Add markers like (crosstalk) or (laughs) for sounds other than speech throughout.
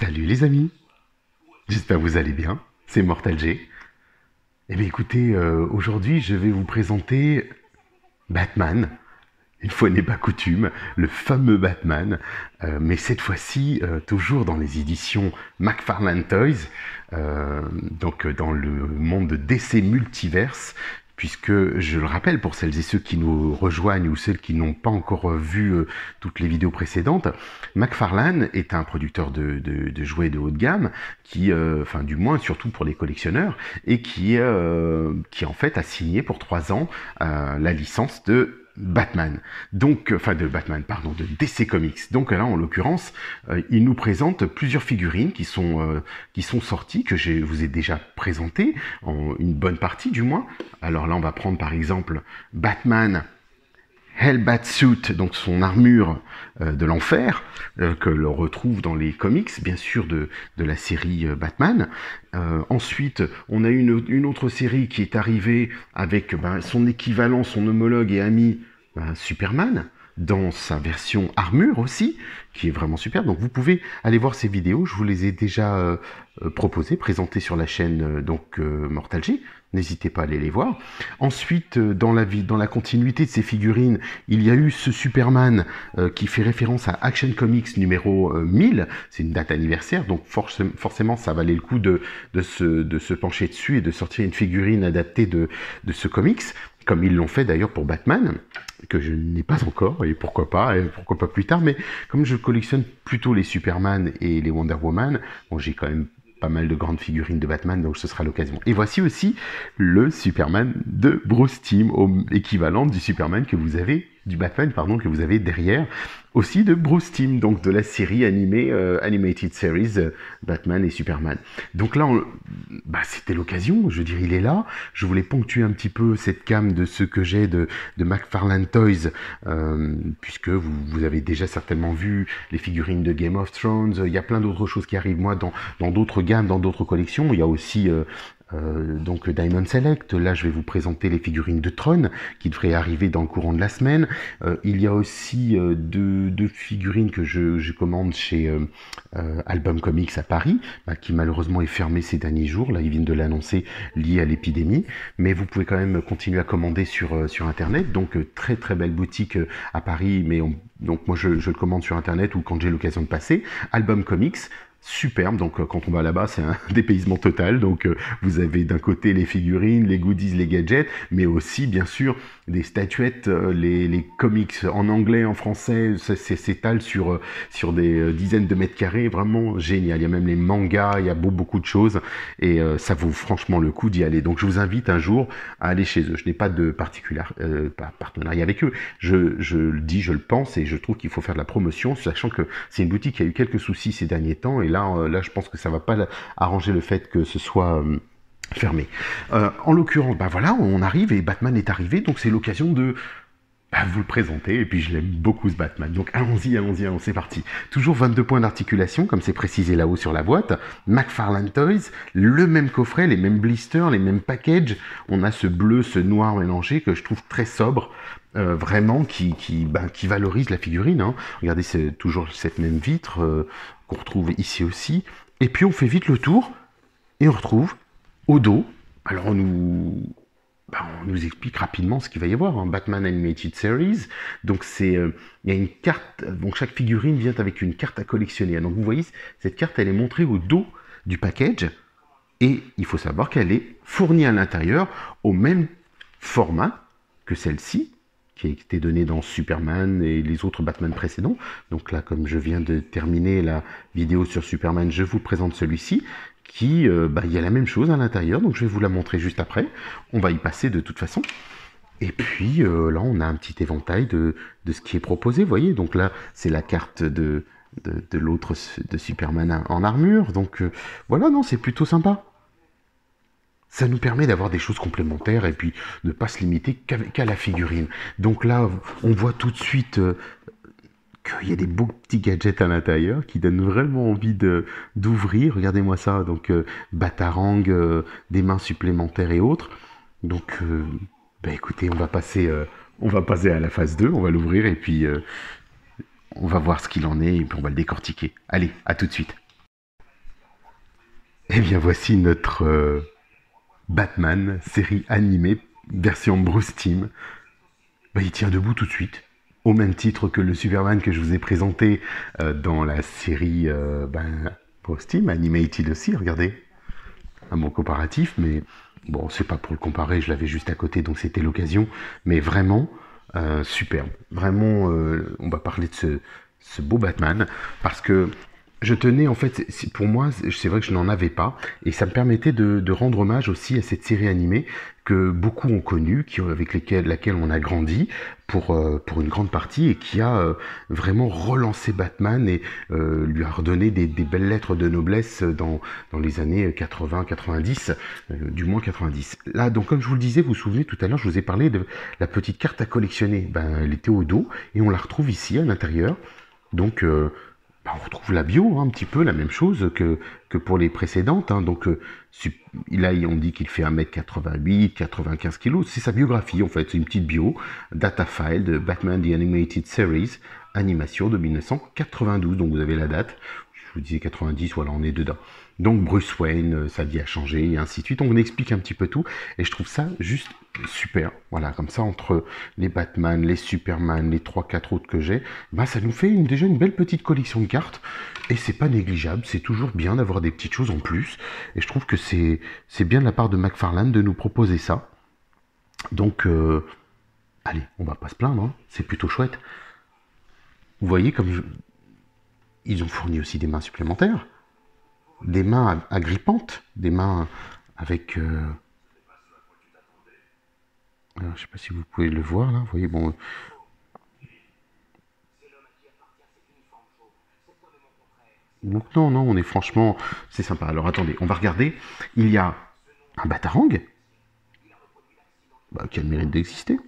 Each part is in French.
Salut les amis, j'espère que vous allez bien, c'est Mortal G. Eh bien écoutez, euh, aujourd'hui je vais vous présenter Batman, une fois n'est pas coutume, le fameux Batman, euh, mais cette fois-ci euh, toujours dans les éditions McFarlane Toys, donc dans le monde de DC Multiverse, puisque je le rappelle pour celles et ceux qui nous rejoignent ou celles qui n'ont pas encore vu euh, toutes les vidéos précédentes, McFarlane est un producteur de, jouets de haut de gamme, qui, euh, enfin du moins surtout pour les collectionneurs, et qui, euh, qui en fait a signé pour trois ans la licence de Batman. Donc, euh, enfin de Batman, pardon, de DC Comics. Donc là, en l'occurrence, euh, il nous présente plusieurs figurines qui sont euh, sorties que je vous ai déjà présentées en une bonne partie du moins. Alors là, on va prendre par exemple Batman. Hellbat Suit, donc son armure de l'enfer, que l'on retrouve dans les comics, bien sûr, de, de la série Batman. ensuite, on a une, une, autre série qui est arrivée avec ben, son équivalent, son homologue et ami Superman dans sa version armure aussi, qui est vraiment super. Donc vous pouvez aller voir ces vidéos, je vous les ai déjà euh, euh, proposées, présentées sur la chaîne euh, donc Mortal G. N'hésitez pas à aller les voir. Ensuite, dans la, dans la continuité de ces figurines, il y a eu ce Superman qui fait référence à Action Comics numéro 1000. C'est une date anniversaire, donc forcément ça valait le coup de, de, se, de se pencher dessus et de sortir une figurine adaptée de, de ce comics comme ils l'ont fait d'ailleurs pour Batman, que je n'ai pas encore, et pourquoi pas, pourquoi pas plus tard, mais comme je collectionne plutôt les Superman et les Wonder Woman, j'ai quand même pas mal de grandes figurines de Batman, donc ce sera l'occasion. Et voici aussi le Superman de Bruce Timm, équivalent du Superman que vous avez du Batman pardon que vous avez derrière aussi de Bruce Timm donc de la série animée euh, animated series euh, Batman et Superman. Donc là bah, c'était l'occasion je dire il est là. Je voulais ponctuer un petit peu cette cam de ce que j'ai de, de McFarlane Toys euh, puisque vous, vous, avez déjà certainement vu les figurines de Game of Thrones. Il y a plein d'autres choses qui arrivent moi dans d'autres gammes dans d'autres collections. Il y a aussi euh, donc Diamond Select, là je vais vous présenter les figurines de Tron qui devraient arriver dans le courant de la semaine. Euh, il y a aussi euh, deux, figurines que je, je commande chez Album Comics à Paris, bah, qui malheureusement est fermé ces derniers jours, là ils viennent de l'annoncer lié à l'épidémie, mais vous pouvez quand même continuer à commander sur, sur internet, donc très très belle boutique à Paris, mais donc moi je, je le commande sur internet ou quand j'ai l'occasion de passer. Album Comics, superbe. Donc euh, quand on va là-bas, c'est un (laughs) dépaysement total. Donc euh, vous avez d'un côté les figurines, les goodies, les gadgets, mais aussi bien sûr des statuettes, euh, les, comics en anglais, en français, ça s'étale sur sur des dizaines de mètres carrés, vraiment génial. Il y a même les mangas, il y a beaucoup beaucoup de choses et ça vaut franchement le coup d'y aller. Donc je vous invite un jour à aller chez eux. Je n'ai pas de particulier partenariat avec eux. Je, je le dis, je le pense et je trouve qu'il faut faire de la promotion, sachant que c'est une boutique qui a eu quelques soucis ces derniers temps et là, euh, là, je pense que ça va pas arranger le fait que ce soit euh, fermé. Euh, en l'occurrence, bah voilà, on arrive et Batman est arrivé, donc c'est l'occasion de bah, vous le présenter, et puis je l'aime beaucoup ce Batman. Donc allons-y, allons-y, allons, c'est parti. Toujours 22 points d'articulation, comme c'est précisé là-haut sur la boîte. McFarlane Toys, le même coffret, les mêmes blisters, les mêmes packages. On a ce bleu, ce noir mélangé que je trouve très sobre, vraiment qui, qui, bah, qui valorise la figurine. Hein. Regardez, c'est toujours cette même vitre qu'on retrouve ici aussi. Et puis on fait vite le tour et on retrouve au dos. Alors on nous, bah, explique rapidement ce qu'il va y avoir. en hein. Batman Animated Series. Donc c'est, euh, il y a une carte. Donc chaque figurine vient avec une carte à collectionner. Donc vous voyez, cette carte elle est montrée au dos du package. Et il faut savoir qu'elle est fournie à l'intérieur au même format que celle-ci, qui a été donné dans Superman et les autres Batman précédents. Donc là, comme je viens de terminer la vidéo sur Superman, je vous présente celui-ci, qui, euh, bah, il y a la même chose à l'intérieur, donc je vais vous la montrer juste après. On va y passer de toute façon. Et puis euh, là, on a un petit éventail de, de, ce qui est proposé, vous voyez. Donc là, c'est la carte de, de, l'autre de Superman en armure. Donc euh, voilà, non, c'est plutôt sympa ça nous permet d'avoir des choses complémentaires et puis de ne pas se limiter qu'à la figurine. Donc là, on voit tout de suite euh, qu'il y a des beaux petits gadgets à l'intérieur qui donnent vraiment envie d'ouvrir. Regardez-moi ça, donc euh, Batarang, euh, des mains supplémentaires et autres. Donc, bah écoutez, on va passer, on va passer à la phase 2, on va l'ouvrir et puis on va voir ce qu'il en est et puis on va le décortiquer. Allez, à tout de suite. Eh bien, voici notre euh, Batman, série animée, version Bruce Team. Bah, il tient debout tout de suite, au même titre que le Superman que je vous ai présenté euh, dans la série euh, ben, Bruce Team, Animated aussi, regardez. Un bon comparatif, mais bon, c'est pas pour le comparer, je l'avais juste à côté, donc c'était l'occasion. Mais vraiment, superbe. Vraiment, on va parler de ce beau Batman, parce que je tenais, en fait, pour moi, c'est vrai que je n'en avais pas, et ça me permettait de, rendre hommage aussi à cette série animée que beaucoup ont connue, qui, avec laquelle on a grandi pour, euh, pour une grande partie, et qui a euh, vraiment relancé Batman et euh, lui a redonné des, belles lettres de noblesse dans, dans les années 80-90, du moins 90. Là, donc comme je vous le disais, vous vous souvenez tout à l'heure, je vous ai parlé de la petite carte à collectionner. Ben, elle était au dos, et on la retrouve ici à l'intérieur. Donc bah, on retrouve la bio, hein, un petit peu la même chose que, pour les précédentes. Hein. donc euh, là, on dit qu'il fait 1m88, 95 kg. C'est sa biographie, en fait. C'est une petite bio, data file de Batman The Animated Series, animation de 1992. Donc vous avez la date. Je vous disais 90, voilà, on est dedans. Donc Bruce Wayne, euh, sa vie a changé, et ainsi de suite. On explique un petit peu tout, et je trouve ça juste super. Voilà, comme ça, entre les Batman, les Superman, les 3-4 autres que j'ai, bah, ça nous fait déjà une belle petite collection de cartes, et c'est pas négligeable, c'est toujours bien d'avoir des petites choses en plus, et je trouve que c'est bien de la part de McFarlane de nous proposer ça. Donc, euh, allez, on va pas se plaindre, hein. c'est plutôt chouette. Vous voyez comme ils ont fourni aussi des mains supplémentaires des mains agrippantes, des mains avec... Euh, je ne sais pas si vous pouvez le voir là, vous voyez, bon... Donc non, non, on est franchement... C'est sympa. Alors attendez, on va regarder. Il y a un batarang, bah, qui a le mérite d'exister.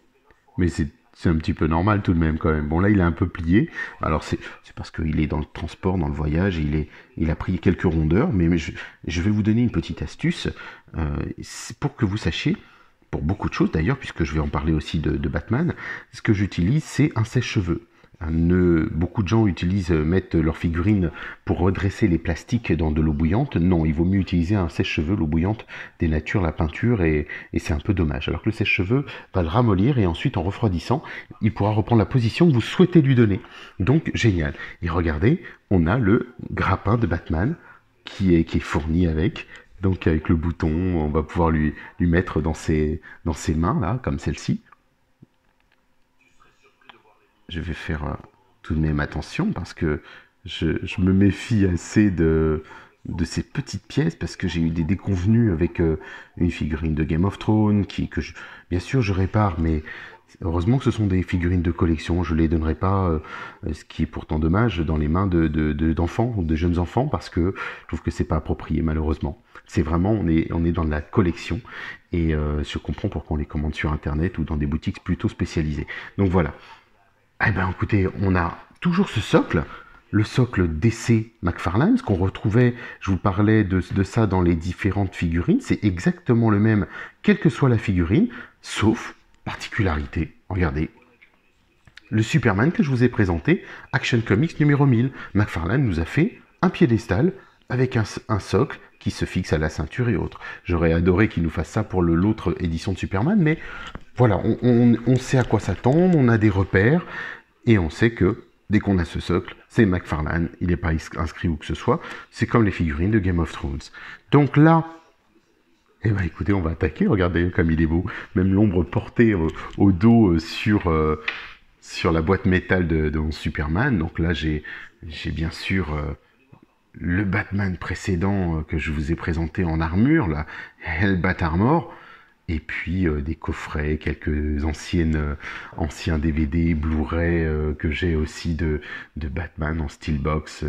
Mais c'est c'est un petit peu normal tout de même quand même. Bon là il est un peu plié. Alors c'est parce qu'il est dans le transport, dans le voyage, il, est, il a pris quelques rondeurs, mais, je, vais vous donner une petite astuce euh, pour que vous sachiez, pour beaucoup de choses d'ailleurs, puisque je vais en parler aussi de Batman, ce que j'utilise c'est un sèche-cheveux beaucoup de gens utilisent, euh, mettent leurs figurines pour redresser les plastiques dans de l'eau bouillante. Non, il vaut mieux utiliser un sèche-cheveux. L'eau bouillante dénature la peinture et, c'est un peu dommage. Alors que le sèche-cheveux va le ramollir et ensuite, en refroidissant, il pourra reprendre la position que vous souhaitez lui donner. Donc, génial. Et regardez, on a le grappin de Batman qui est, fourni avec. Donc, avec le bouton, on va pouvoir lui, lui mettre dans ses, dans ses mains, là, comme celle-ci je vais faire euh, tout de même attention parce que je, me méfie assez de, de ces petites pièces parce que j'ai eu des déconvenus avec euh, une figurine de Game of Thrones qui que je, bien sûr je répare mais heureusement que ce sont des figurines de collection. Je les donnerai pas euh, ce qui est pourtant dommage dans les mains de d'enfants ou de jeunes enfants parce que je trouve que c'est pas approprié malheureusement. C'est vraiment on est on est dans la collection et je comprends pourquoi on les commande sur internet ou dans des boutiques plutôt spécialisées. Donc voilà eh bien, écoutez, on a toujours ce socle, le socle DC McFarlane, ce qu'on retrouvait, je vous parlais de, ça dans les différentes figurines, c'est exactement le même, quelle que soit la figurine, sauf particularité, regardez, le Superman que je vous ai présenté, Action Comics numéro 1000, McFarlane nous a fait un piédestal avec un, socle qui se fixe à la ceinture et autres. J'aurais adoré qu'il nous fasse ça pour l'autre édition de Superman, mais voilà, on, sait à quoi s'attendre, on a des repères, et on sait que dès qu'on a ce socle, c'est McFarlane, il n'est pas inscrit où que ce soit, c'est comme les figurines de Game of Thrones. Donc là, eh ben écoutez, on va attaquer, regardez comme il est beau, même l'ombre portée au, dos euh, sur, euh, sur la boîte métal de, Superman, donc là j'ai bien sûr... Euh, le Batman précédent que je vous ai présenté en armure, la Hellbat Armor, et puis euh, des coffrets, quelques anciennes, euh, anciens DVD, Blu-ray euh, que j'ai aussi de, de, Batman en steelbox.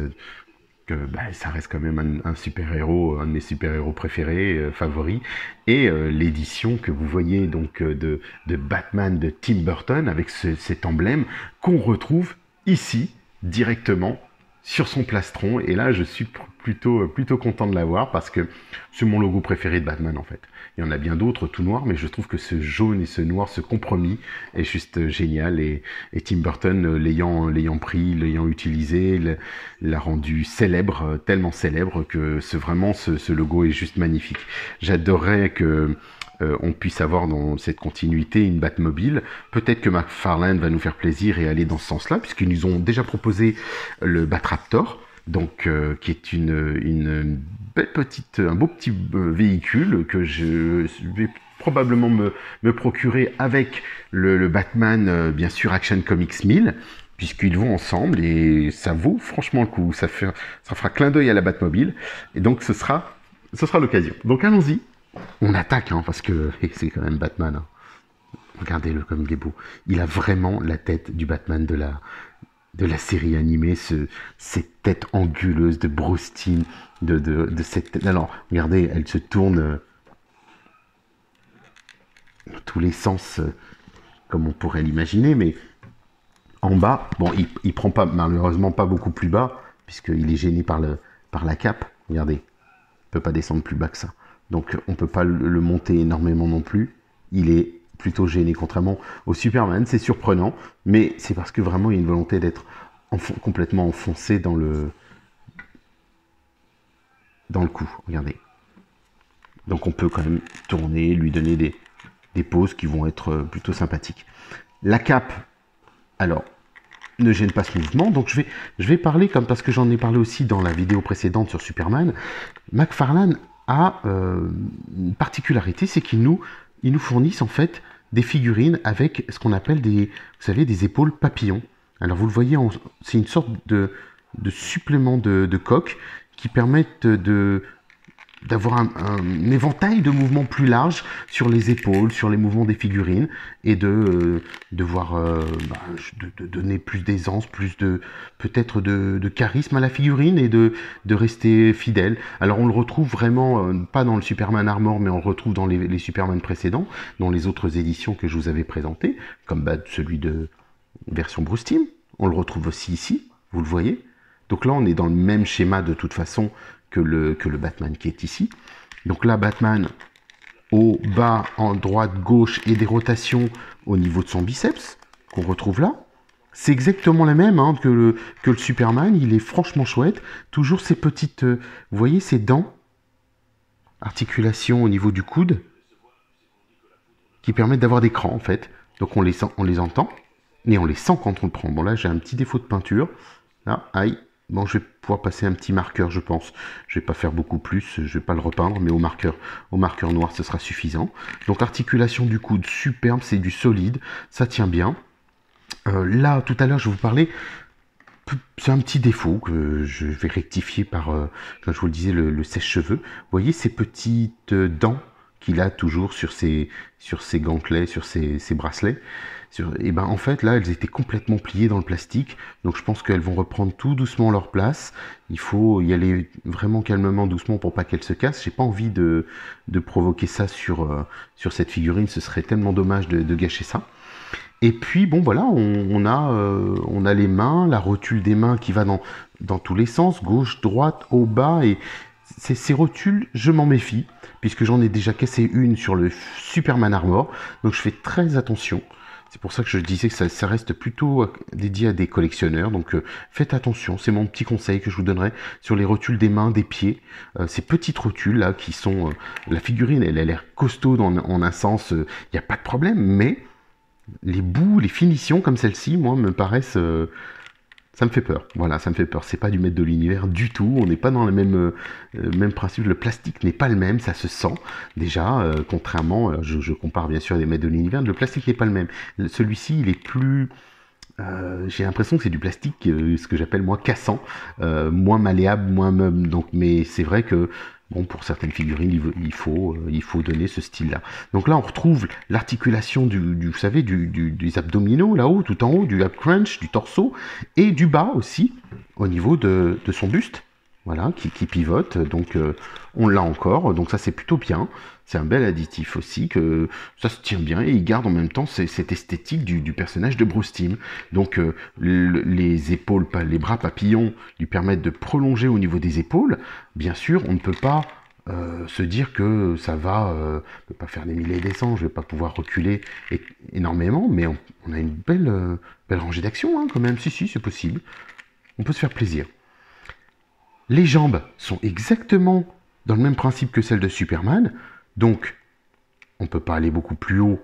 que bah, ça reste quand même un, super-héros, un de mes super-héros préférés, favoris. Et l'édition que vous voyez donc de, de, Batman de Tim Burton avec cet emblème qu'on retrouve ici directement sur son plastron. Et là, je suis plutôt, plutôt content de l'avoir parce que c'est mon logo préféré de Batman en fait. Il y en a bien d'autres tout noirs, mais je trouve que ce jaune et ce noir, ce compromis est juste génial. Et, Tim Burton, euh, l'ayant, l'ayant pris, l'ayant utilisé, l'a rendu célèbre, euh, tellement célèbre que ce, vraiment ce, logo est juste magnifique. J'adorerais que euh, on puisse avoir dans cette continuité une Batmobile. Peut-être que McFarlane va nous faire plaisir et aller dans ce sens-là, puisqu'ils nous ont déjà proposé le Batraptor donc euh, qui est une, belle petite, un beau petit euh, véhicule que je vais probablement me, procurer avec le, Batman, bien sûr, Action Comics 1000, puisqu'ils vont ensemble et ça vaut franchement le coup. Ça fera clin d'œil à la Batmobile et donc ce sera, ce sera l'occasion. Donc allons-y. On attaque, hein, parce que (laughs) c'est quand même Batman. Hein. Regardez-le comme il est beau. Il a vraiment la tête du Batman de la, série animée, ce, cette tête anguleuse de Bruce de, cette. Alors, regardez, elle se tourne euh, dans tous les sens, euh, comme on pourrait l'imaginer, mais en bas, bon, il, prend pas, malheureusement pas beaucoup plus bas, puisqu'il est gêné par la cape. Regardez, il peut pas descendre plus bas que ça. Donc, on peut pas le monter énormément non plus. Il est plutôt gêné, contrairement au Superman. C'est surprenant, mais c'est parce que vraiment il y a une volonté d'être complètement enfoncé dans le dans le cou. Regardez. Donc on peut quand même tourner, lui donner des, poses qui vont être euh, plutôt sympathiques. La cape, alors, ne gêne pas ce mouvement. Donc je vais, je vais parler, comme parce que j'en ai parlé aussi dans la vidéo précédente sur Superman, McFarlane a euh, une particularité, c'est qu'il nous, il nous fournissent en fait des figurines avec ce qu'on appelle des, vous savez, des épaules papillons. Alors vous le voyez, c'est une sorte de, de supplément de, de, coque qui permettent de, d'avoir un, éventail de mouvements plus large sur les épaules, sur les mouvements des figurines, et de, euh, de voir, euh, bah, de, donner plus d'aisance, plus de peut-être de, charisme à la figurine et de, de rester fidèle. Alors on le retrouve vraiment, euh, pas dans le Superman Armor, mais on le retrouve dans les, Superman précédents, dans les autres éditions que je vous avais présentées, comme bah, celui de version Bruce Team. On le retrouve aussi ici, vous le voyez. Donc là, on est dans le même schéma de toute façon que le, que le Batman qui est ici. Donc là, Batman au bas, en droite, gauche et des rotations au niveau de son biceps qu'on retrouve là. C'est exactement la même hein, que, le, que le Superman, il est franchement chouette. Toujours ces petites, euh, vous voyez ces dents, articulations au niveau du coude, qui permettent d'avoir des crans en fait. Donc on les, sent, on les entend, et on les sent quand on le prend. Bon là j'ai un petit défaut de peinture. Là, aïe, Bon, je vais pouvoir passer un petit marqueur, je pense. Je vais pas faire beaucoup plus, je vais pas le repeindre, mais au marqueur, au marqueur noir, ce sera suffisant. Donc, articulation du coude, superbe, c'est du solide, ça tient bien. Euh, là, tout à l'heure, je vous parlais, c'est un petit défaut que je vais rectifier par, euh, comme je vous le disais, le, sèche-cheveux. Vous voyez ces petites dents qu'il a toujours sur ses, sur ses gantelets, sur ses, ses bracelets. Et ben en fait là elles étaient complètement pliées dans le plastique. Donc je pense qu'elles vont reprendre tout doucement leur place. Il faut y aller vraiment calmement doucement pour pas qu'elles se cassent. J'ai pas envie de, de provoquer ça sur, euh, sur cette figurine. Ce serait tellement dommage de, gâcher ça. Et puis bon voilà on, a, euh, on a les mains la rotule des mains qui va dans, dans tous les sens. Gauche droite haut bas ces, rotules je m'en méfie puisque j'en ai déjà cassé une sur le Superman Armor donc je fais très attention c'est pour ça que je disais que ça, reste plutôt euh, dédié à des collectionneurs. Donc euh, faites attention, c'est mon petit conseil que je vous donnerai sur les rotules des mains, des pieds. Euh, ces petites rotules là qui sont... la figurine, elle a l'air costaud en un sens, il n'y a pas de problème, mais les bouts, les finitions comme celle-ci, moi, me paraissent ça me fait peur. Voilà, ça me fait peur. C'est pas du maître de l'univers du tout. On n'est pas dans le même, euh, même principe. Le plastique n'est pas le même. Ça se sent déjà. Euh, contrairement, euh, je, compare bien sûr à des maîtres de l'univers. Le plastique n'est pas le même. Celui-ci, il est plus. J'ai l'impression que c'est du plastique, ce que j'appelle moi cassant, moins malléable, moins meuble. Donc, mais c'est vrai que Bon, pour certaines figurines, il, faut, euh, il faut donner ce style-là. Donc là, on retrouve l'articulation du, vous savez, du, des abdominaux là-haut, tout en haut, du ab crunch, du torseau, et du bas aussi, au niveau de, son buste, voilà, qui, pivote. Donc euh, on l'a encore, donc ça c'est plutôt bien. C'est un bel additif aussi, que ça se tient bien et il garde en même temps cette esthétique du, personnage de Bruce Timm. Donc euh, les épaules, les bras papillons lui permettent de prolonger au niveau des épaules. Bien sûr, on ne peut pas euh, se dire que ça va, euh, peut pas faire des milliers des cents, je vais pas pouvoir reculer énormément, mais on, a une belle, rangée d'action hein, quand même. Si, si, c'est possible. On peut se faire plaisir. Les jambes sont exactement dans le même principe que celles de Superman, donc on peut pas aller beaucoup plus haut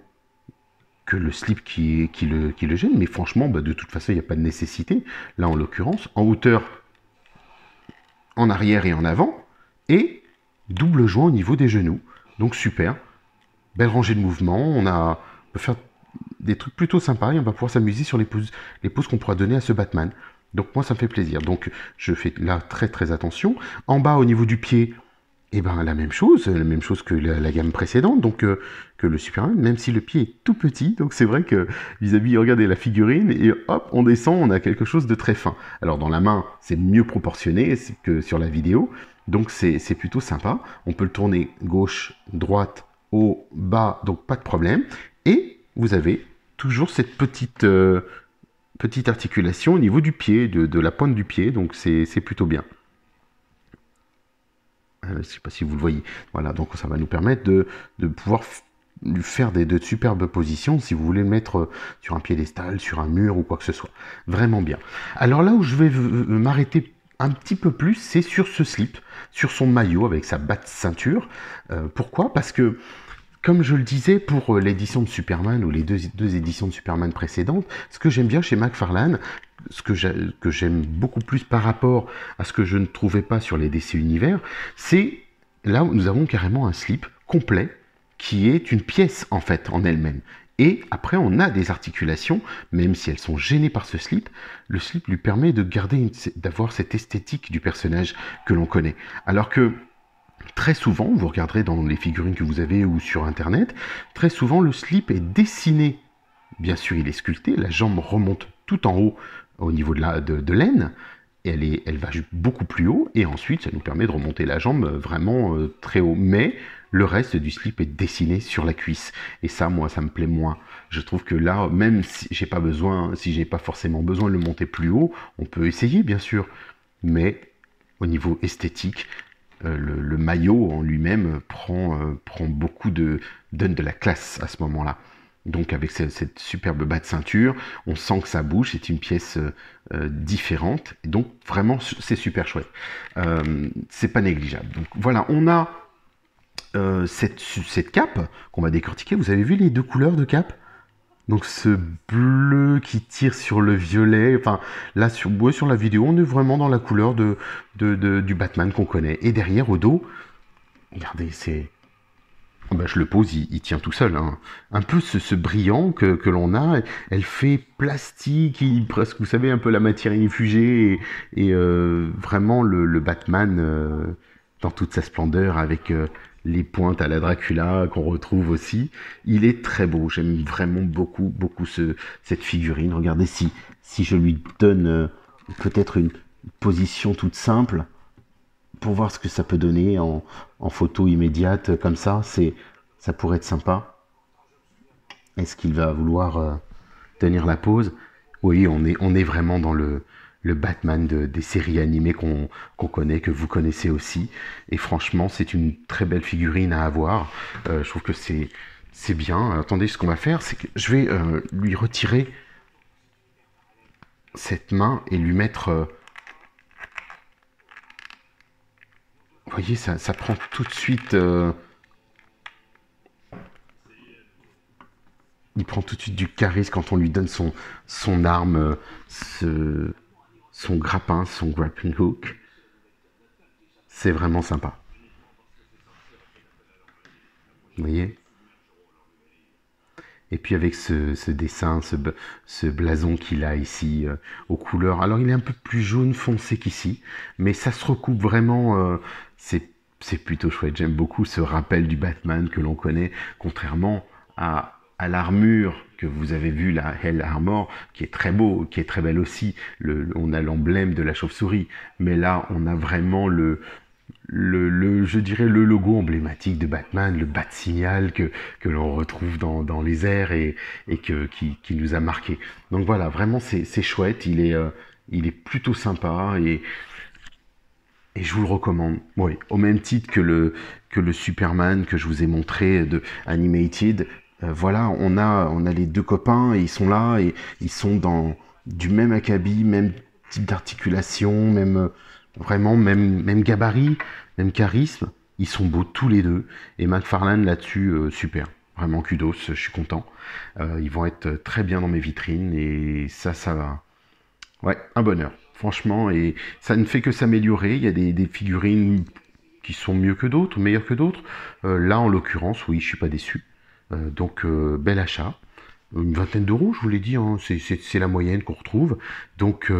que le slip qui, le, gêne, mais franchement, bah, de toute façon, il n'y a pas de nécessité. Là, en l'occurrence, en hauteur, en arrière et en avant, et double joint au niveau des genoux. Donc super. Belle rangée de mouvements. On, a, peut faire des trucs plutôt sympas on va pouvoir s'amuser sur les poses, les poses qu'on pourra donner à ce Batman. Donc moi ça me fait plaisir. Donc je fais là très très attention. En bas au niveau du pied, eh ben la même chose, la même chose que la, gamme précédente, donc euh, que le Superman, même si le pied est tout petit, donc c'est vrai que vis-à-vis, regardez la figurine, et hop, on descend, on a quelque chose de très fin. Alors dans la main, c'est mieux proportionné que sur la vidéo, donc c'est plutôt sympa. On peut le tourner gauche, droite, haut, bas, donc pas de problème. Et vous avez toujours cette petite, euh, petite articulation au niveau du pied, de, la pointe du pied, donc c'est plutôt bien. Euh, je ne sais pas si vous le voyez. Voilà, donc ça va nous permettre de, pouvoir lui faire des, de superbes positions si vous voulez le mettre sur un piédestal, sur un mur ou quoi que ce soit. Vraiment bien. Alors là où je vais m'arrêter un petit peu plus, c'est sur ce slip, sur son maillot avec sa batte ceinture. Euh, pourquoi? Parce que, comme je le disais pour euh, l'édition de Superman ou les deux, éditions de Superman précédentes, ce que j'aime bien chez McFarlane, ce que j'aime beaucoup plus par rapport à ce que je ne trouvais pas sur les DC Univers, c'est là où nous avons carrément un slip complet qui est une pièce en fait en elle-même. Et après, on a des articulations, même si elles sont gênées par ce slip, le slip lui permet de garder, d'avoir cette esthétique du personnage que l'on connaît. Alors que très souvent, vous regarderez dans les figurines que vous avez ou sur Internet, très souvent le slip est dessiné. Bien sûr, il est sculpté, la jambe remonte tout en haut au niveau de la de, l'aine, elle, est, elle va beaucoup plus haut, et ensuite ça nous permet de remonter la jambe vraiment euh, très haut. Mais le reste du slip est dessiné sur la cuisse. Et ça, moi, ça me plaît moins. Je trouve que là, même si j'ai pas besoin, si j'ai pas forcément besoin de le monter plus haut, on peut essayer, bien sûr. Mais au niveau esthétique, euh, le, maillot en lui-même prend, euh, prend beaucoup de, donne de la classe à ce moment-là. Donc avec cette, superbe bas de ceinture, on sent que ça bouge, c'est une pièce euh, différente. Donc vraiment, c'est super chouette. c'est pas négligeable. Donc voilà, on a cette, cette, cape qu'on va décortiquer, vous avez vu les deux couleurs de cape? Donc ce bleu qui tire sur le violet, enfin là sur, sur la vidéo on est vraiment dans la couleur du Batman qu'on connaît. Et derrière au dos, regardez c'est... Ah ben, je le pose, il, tient tout seul. Hein. Un peu ce, brillant que, l'on a, elle fait plastique, presque, vous savez, un peu la matière inifugée, et, euh, vraiment le, Batman euh, dans toute sa splendeur avec les pointes à la Dracula qu'on retrouve aussi. Il est très beau, j'aime vraiment beaucoup, beaucoup ce, cette figurine. Regardez si, si je lui donne euh, peut-être une position toute simple pour voir ce que ça peut donner en, photo immédiate comme ça, c'est ça pourrait être sympa. Est-ce qu'il va vouloir euh, tenir la pose? Oui, on est, on est vraiment dans le, le Batman des séries animées qu'on connaît, que vous connaissez aussi. Et franchement, c'est une très belle figurine à avoir. Euh, je trouve que c'est bien. Attendez, ce qu'on va faire, c'est que je vais euh, lui retirer cette main et lui mettre... Euh, vous voyez, ça, ça, prend tout de suite... il prend tout de suite du charisme quand on lui donne son, arme, son grappin, son grappling hook. C'est vraiment sympa. Vous voyez? Et puis avec ce, dessin, ce, blason qu'il a ici euh, aux couleurs. Alors il est un peu plus jaune foncé qu'ici, mais ça se recoupe vraiment. Euh, c'est plutôt chouette. J'aime beaucoup ce rappel du Batman que l'on connaît, contrairement à à l'armure que vous avez vu, la Hell Armor, qui est très beau, qui est très belle aussi. Le, on a l'emblème de la chauve-souris, mais là, on a vraiment le, le, je dirais le logo emblématique de Batman, le bat signal que, que l'on retrouve dans, dans, les airs et, et que, qui, qui, nous a marqué. Donc voilà, vraiment c'est chouette, il est, euh, il est plutôt sympa et, et je vous le recommande. Oui, au même titre que le, que le Superman que je vous ai montré de Animated. Euh, voilà, on a, on a les deux copains et ils sont là et ils sont dans du même acabit, même type d'articulation, même Vraiment, même, même gabarit, même charisme. Ils sont beaux tous les deux. Et McFarlane là-dessus, euh, super. Vraiment kudos, je suis content. Euh, ils vont être très bien dans mes vitrines et ça, ça va. Ouais, un bonheur. Franchement, et ça ne fait que s'améliorer. Il y a des, figurines qui sont mieux que d'autres, meilleures que d'autres. Euh, là, en l'occurrence, oui, je suis pas déçu. Donc, bel achat. Une vingtaine d'euros, je vous l'ai dit, hein, c'est la moyenne qu'on retrouve. Donc,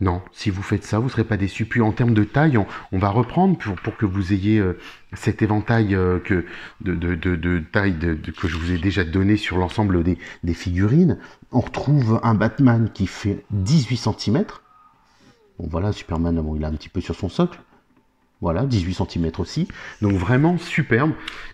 non, si vous faites ça, vous ne serez pas déçu. Puis en termes de taille, on, va reprendre pour, que vous ayez euh, cet éventail euh, de, taille que je vous ai déjà donné sur l'ensemble des, des, figurines. On retrouve un Batman qui fait 18 cm. Bon voilà, Superman, bon, il a un petit peu sur son socle. Voilà, 18 cm aussi. Donc vraiment superbe.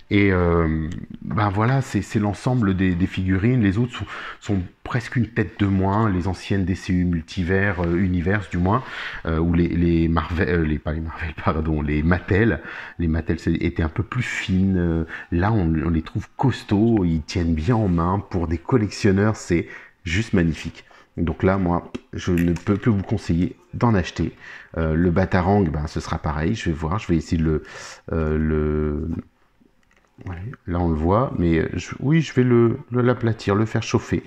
Et euh, ben voilà, c'est l'ensemble des, figurines. Les autres sont, presque une tête de moins. Les anciennes DCU multivers, euh, univers du moins, euh, ou les, les Marvel, les pas les Marvel, (laughs) pardon, les Mattel. Les Mattel étaient un peu plus fines. là, on, on les trouve costauds. Ils tiennent bien en main. Pour des collectionneurs, c'est juste magnifique. Donc là, moi, je ne peux que vous conseiller d'en acheter. Euh, le Batarang, ben, ce sera pareil. Je vais voir, je vais essayer de le... Euh, là, on le voit, mais oui, je vais le l'aplatir, le, faire chauffer,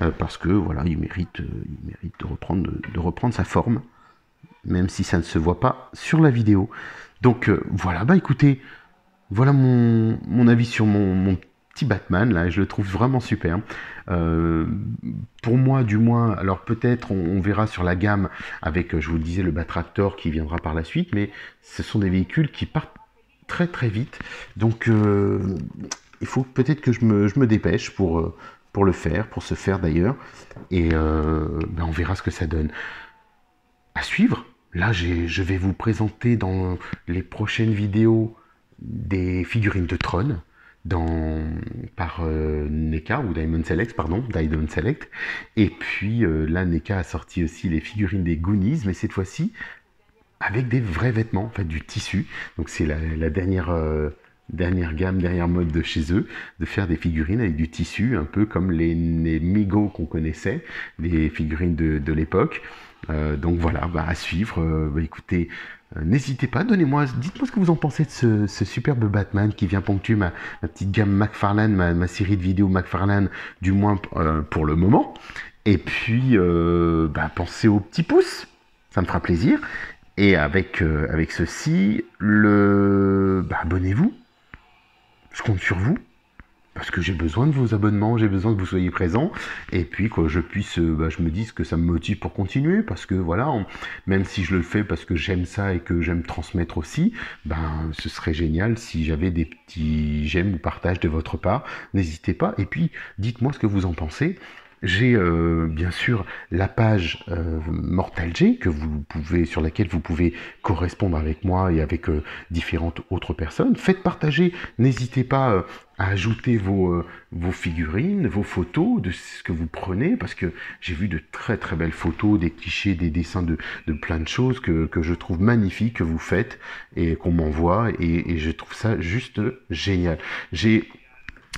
euh, parce que voilà, il mérite, il mérite de reprendre, sa forme, même si ça ne se voit pas sur la vidéo. Donc voilà, bah écoutez, voilà mon, avis sur mon petit Batman là, je le trouve vraiment super. Euh, pour moi, du moins, alors peut-être on, verra sur la gamme avec, je vous le disais, le Batractor qui viendra par la suite, mais ce sont des véhicules qui partent très très vite. Donc euh, il faut peut-être que je me, dépêche pour, euh, pour le faire, pour se faire d'ailleurs, et ben on verra ce que ça donne. À suivre, là je vais vous présenter dans les prochaines vidéos des figurines de Tron dans, par euh, NECA ou Diamond Select, pardon, Diamond Select. Et puis euh, là, NECA a sorti aussi les figurines des Goonies, mais cette fois-ci avec des vrais vêtements, en fait du tissu. Donc c'est la, dernière, euh, dernière gamme, dernière mode de chez eux, de faire des figurines avec du tissu, un peu comme les, les Migo qu'on connaissait, les figurines de, de l'époque. donc voilà, bah, à suivre. Bah, écoutez, euh, n'hésitez pas, donnez-moi, dites-moi ce que vous en pensez de ce, superbe Batman qui vient ponctuer ma, petite gamme McFarlane, ma, série de vidéos McFarlane, du moins euh, pour le moment. Et puis, euh, bah, pensez au petit pouce, ça me fera plaisir. Et avec, avec ceci, le, bah, abonnez-vous. Je compte sur vous parce que j'ai besoin de vos abonnements, j'ai besoin que vous soyez présents, et puis que je puisse, euh, bah, je me dise que ça me motive pour continuer, parce que voilà, même si je le fais parce que j'aime ça et que j'aime transmettre aussi, ben ce serait génial si j'avais des petits j'aime ou partages de votre part, n'hésitez pas, et puis dites-moi ce que vous en pensez, j'ai euh, bien sûr la page euh, Mortal G que vous pouvez, sur laquelle vous pouvez correspondre avec moi et avec euh, différentes autres personnes. Faites partager, n'hésitez pas euh, à ajouter vos, vos figurines, vos photos de ce que vous prenez, parce que j'ai vu de très très belles photos, des clichés, des dessins de, de plein de choses que, que, je trouve magnifiques que vous faites et qu'on m'envoie et, et je trouve ça juste génial. J'ai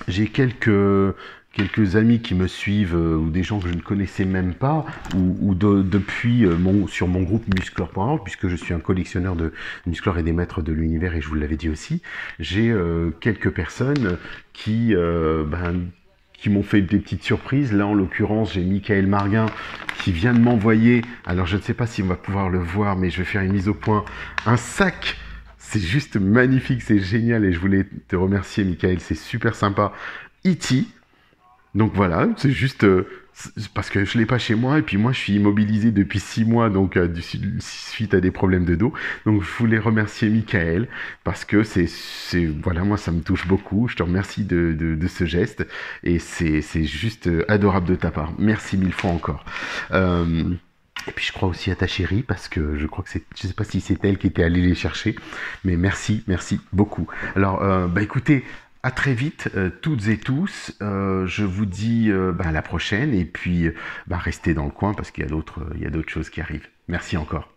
j'ai quelques quelques amis qui me suivent euh, ou des gens que je ne connaissais même pas ou, depuis euh, mon, sur mon groupe musclor.org puisque je suis un collectionneur de musclor et des maîtres de l'univers et je vous l'avais dit aussi j'ai euh, quelques personnes qui ben, qui m'ont fait des petites surprises. Là, en l'occurrence, j'ai Michael Marguin qui vient de m'envoyer, alors je ne sais pas si on va pouvoir le voir, mais je vais faire une mise au point, un sac c'est juste magnifique, c'est génial et je voulais te remercier Michael, c'est super sympa. E.T., donc voilà, c'est juste euh, parce que je l'ai pas chez moi et puis moi je suis immobilisé depuis six mois donc euh, suite à des problèmes de dos. Donc je voulais remercier Michael parce que c'est voilà moi ça me touche beaucoup. Je te remercie de, ce geste et c'est juste euh, adorable de ta part. Merci mille fois encore. Et puis je crois aussi à ta chérie parce que je crois que c'est, je sais pas si c'est elle qui était allée les chercher, mais merci, merci beaucoup. Alors, bah écoutez, à très vite euh, toutes et tous. Euh, je vous dis euh, bah, à la prochaine et puis bah, restez dans le coin parce qu'il y a d'autres, il y a d'autres choses qui arrivent. Merci encore.